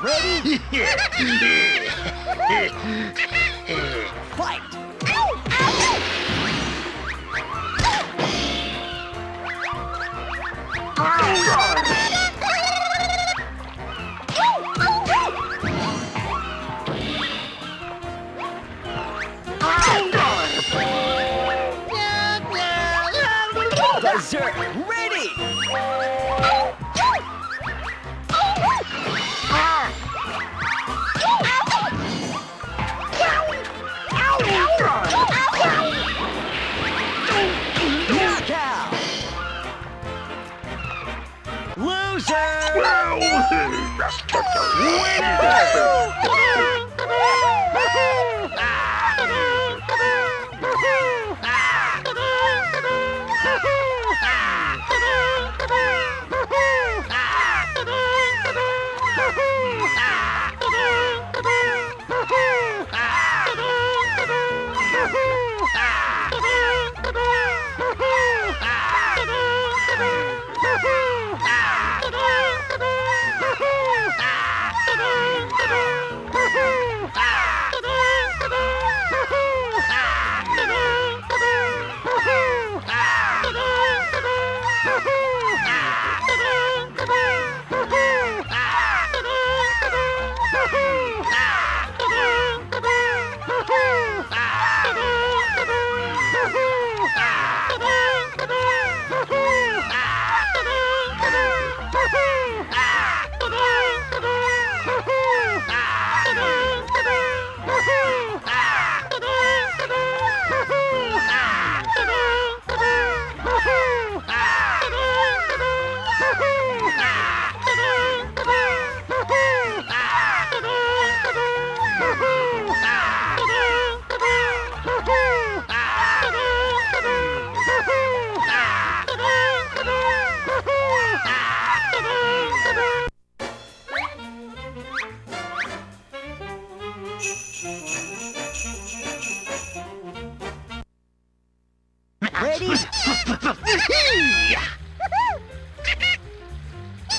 Ready? Ready? Fight! Berserk! Ready! Loser! Ah.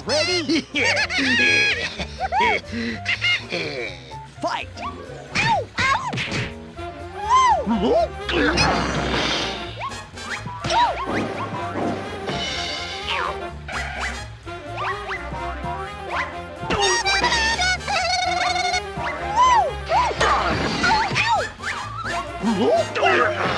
Ready? Ready? Fight! Berserk!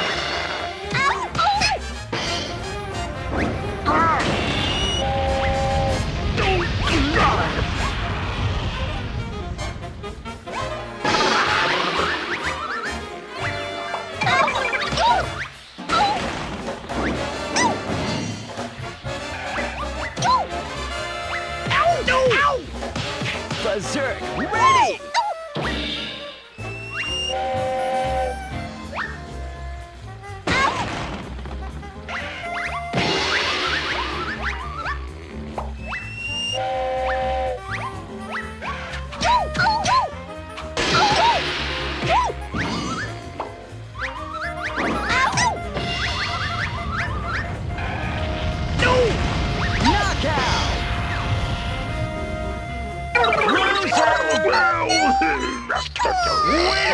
Win!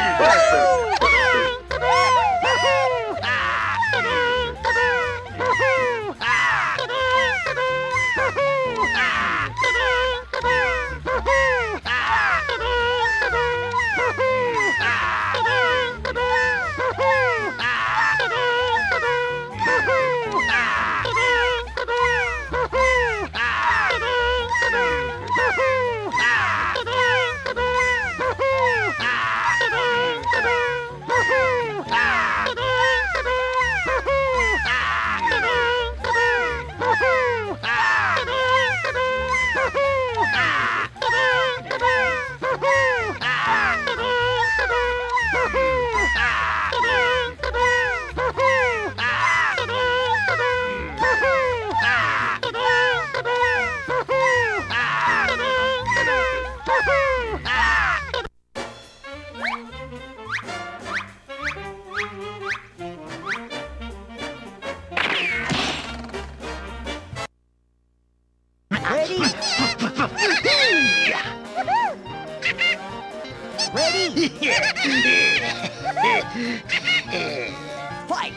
Fight!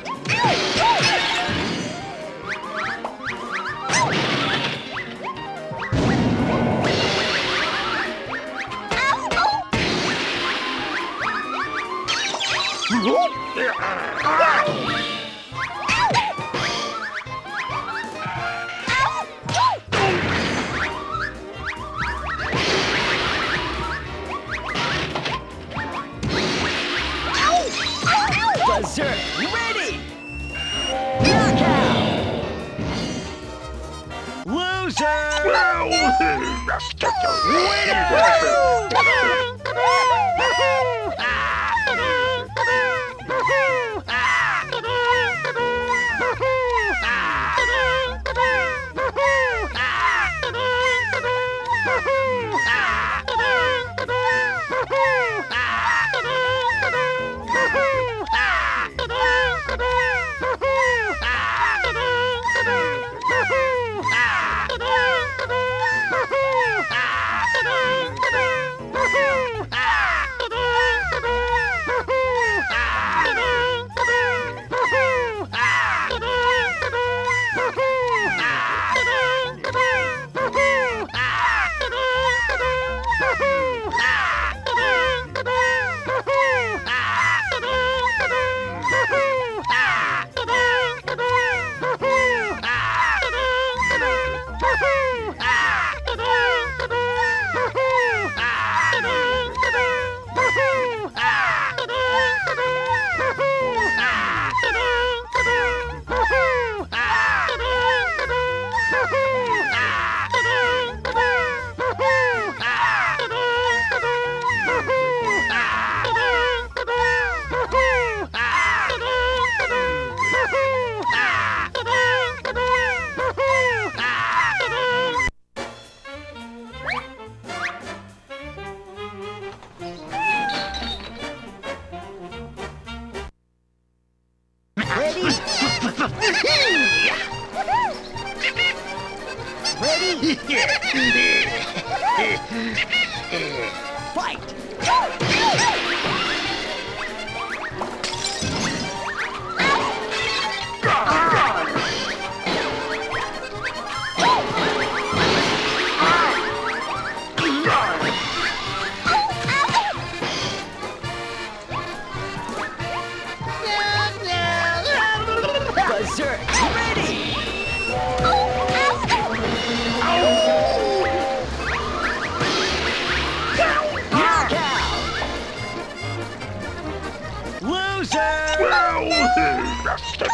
Indeed.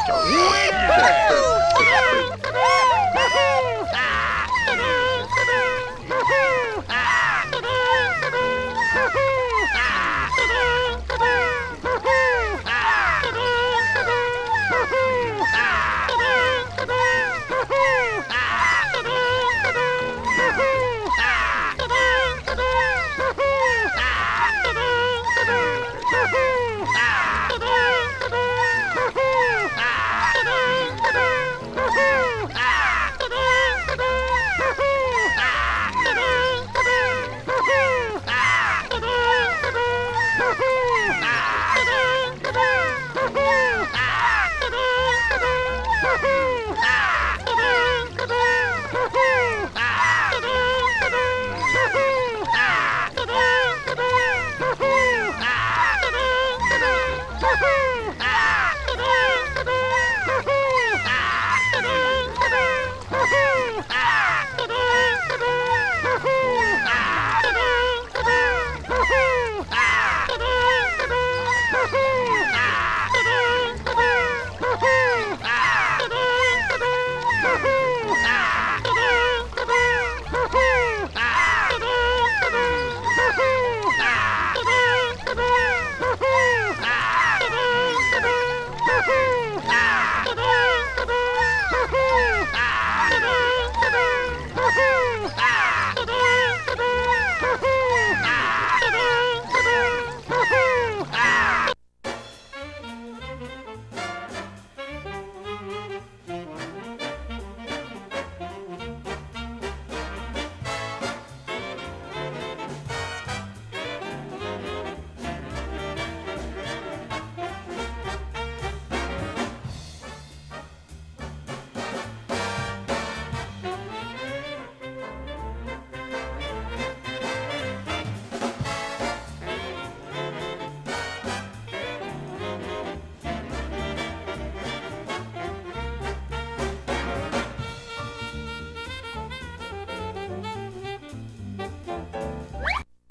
Winner! ああ!